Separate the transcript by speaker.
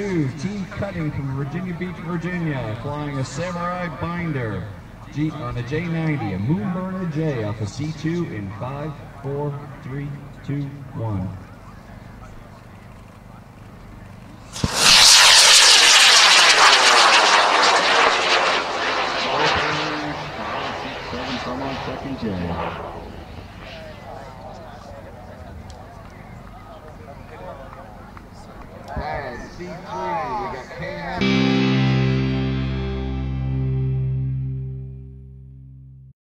Speaker 1: two, T. Cutting from Virginia Beach, Virginia, flying a Samurai Binder G on a J90, a Moonburner J off a C2 in 5, 4, 3, 2, 1.
Speaker 2: Second J.
Speaker 3: C3. We got K9.